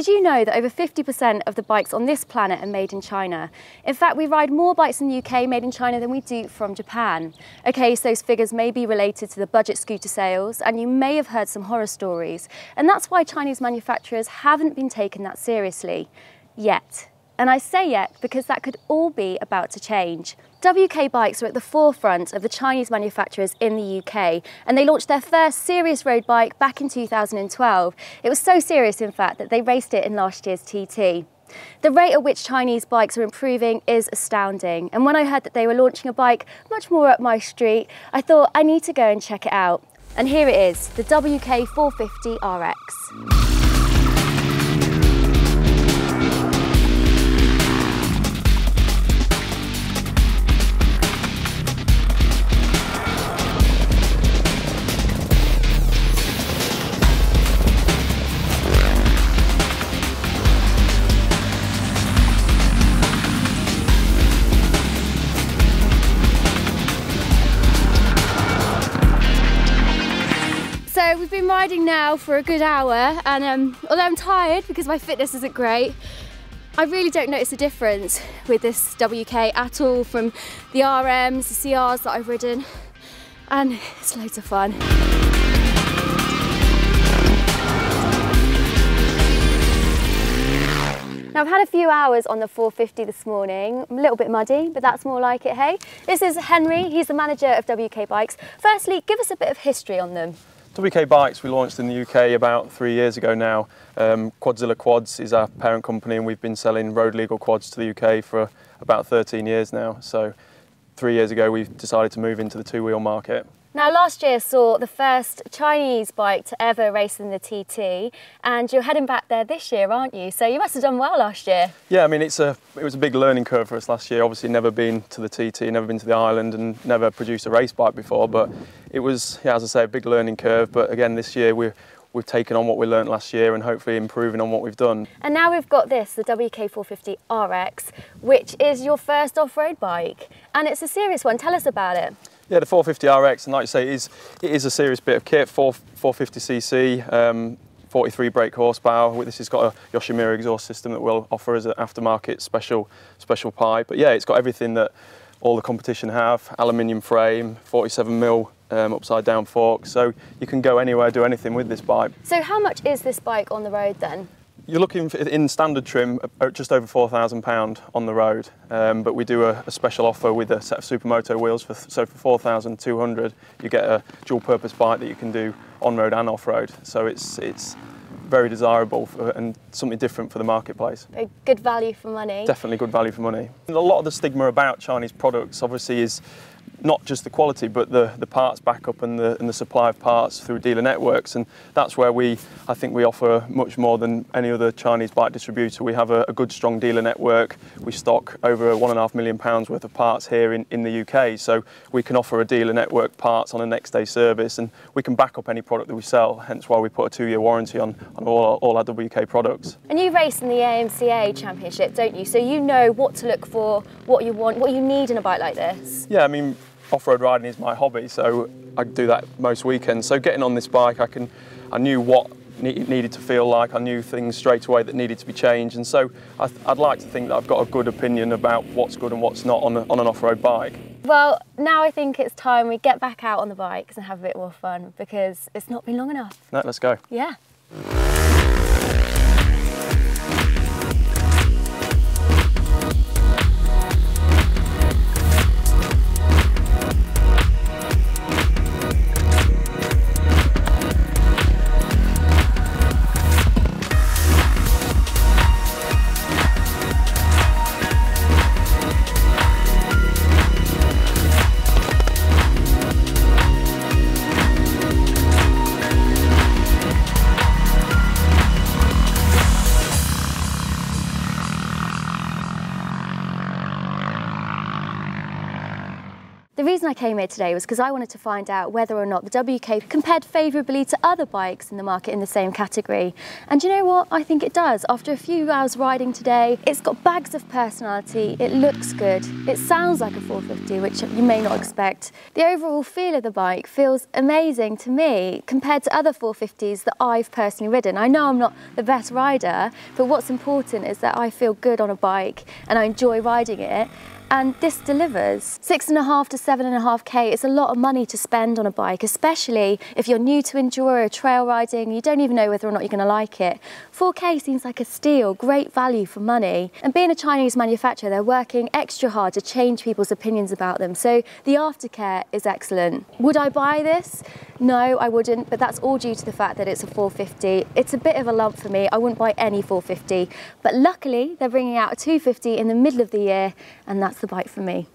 Did you know that over 50% of the bikes on this planet are made in China? In fact, we ride more bikes in the UK made in China than we do from Japan. Okay, so those figures may be related to the budget scooter sales, and you may have heard some horror stories. And that's why Chinese manufacturers haven't been taken that seriously. Yet. And I say yet because that could all be about to change. WK Bikes are at the forefront of the Chinese manufacturers in the UK and they launched their first serious road bike back in 2012. It was so serious in fact that they raced it in last year's TT. The rate at which Chinese bikes are improving is astounding and when I heard that they were launching a bike much more up my street I thought I need to go and check it out. And here it is, the WK 450 RX. Riding now for a good hour and um, although I'm tired because my fitness isn't great, I really don't notice a difference with this WK at all from the RMs, the CRs that I've ridden and it's loads of fun. Now I've had a few hours on the 450 this morning, I'm a little bit muddy, but that's more like it, hey? This is Henry, he's the manager of WK Bikes. Firstly, give us a bit of history on them. WK Bikes we launched in the UK about three years ago now. Um, Quadzilla Quads is our parent company and we've been selling road legal quads to the UK for about 13 years now. So three years ago we decided to move into the two-wheel market. Now last year saw the first Chinese bike to ever race in the TT and you're heading back there this year aren't you? So you must have done well last year. Yeah I mean it's a it was a big learning curve for us last year obviously never been to the TT, never been to the island and never produced a race bike before but it was yeah, as I say a big learning curve but again this year we're we've taken on what we learned last year and hopefully improving on what we've done. And now we've got this, the WK450 RX, which is your first off-road bike. And it's a serious one, tell us about it. Yeah, the 450 RX, and like you say, it is, it is a serious bit of kit, 4, 450cc, um, 43 brake horsepower. This has got a Yoshimura exhaust system that we'll offer as an aftermarket special special pipe. But yeah, it's got everything that all the competition have, aluminium frame, 47 mil um, upside down fork. So you can go anywhere, do anything with this bike. So how much is this bike on the road then? You're looking for, in standard trim at just over £4,000 on the road, um, but we do a, a, special offer with a set of Supermoto wheels. For, so for 4200 you get a dual purpose bike that you can do on road and off road. So it's, it's very desirable for, and something different for the marketplace. A good value for money. Definitely good value for money. And a lot of the stigma about Chinese products obviously is not just the quality, but the, the parts backup and the, and the supply of parts through dealer networks. And that's where we, I think we offer much more than any other Chinese bike distributor. We have a, a good, strong dealer network. We stock over one and a half million pounds worth of parts here in, in the UK. So we can offer a dealer network parts on a next day service and we can back up any product that we sell, hence why we put a two year warranty on, on all, all our WK products. And you race in the AMCA championship, don't you? So you know what to look for, what you want, what you need in a bike like this. Yeah, I mean, off-road riding is my hobby, so I do that most weekends. So getting on this bike, I can, I knew what it needed to feel like. I knew things straight away that needed to be changed, and so I would like to think that I've got a good opinion about what's good and what's not on, a, on an off-road bike. Well, now I think it's time we get back out on the bikes and have a bit more fun because it's not been long enough. No, let's go. Yeah. Reason I came here today was because I wanted to find out whether or not the WK compared favourably to other bikes in the market in the same category. And you know what? I think it does. After a few hours riding today, it's got bags of personality, it looks good, it sounds like a 450, which you may not expect. The overall feel of the bike feels amazing to me compared to other 450s that I've personally ridden. I know I'm not the best rider, but what's important is that I feel good on a bike and I enjoy riding it and this delivers. Six and a half to seven and a half K is a lot of money to spend on a bike, especially if you're new to enduro trail riding, you don't even know whether or not you're gonna like it. 4K seems like a steal, great value for money. And being a Chinese manufacturer, they're working extra hard to change people's opinions about them. So the aftercare is excellent. Would I buy this? No, I wouldn't, but that's all due to the fact that it's a 450. It's a bit of a lump for me. I wouldn't buy any 450, but luckily they're bringing out a 250 in the middle of the year, and that's the bike for me.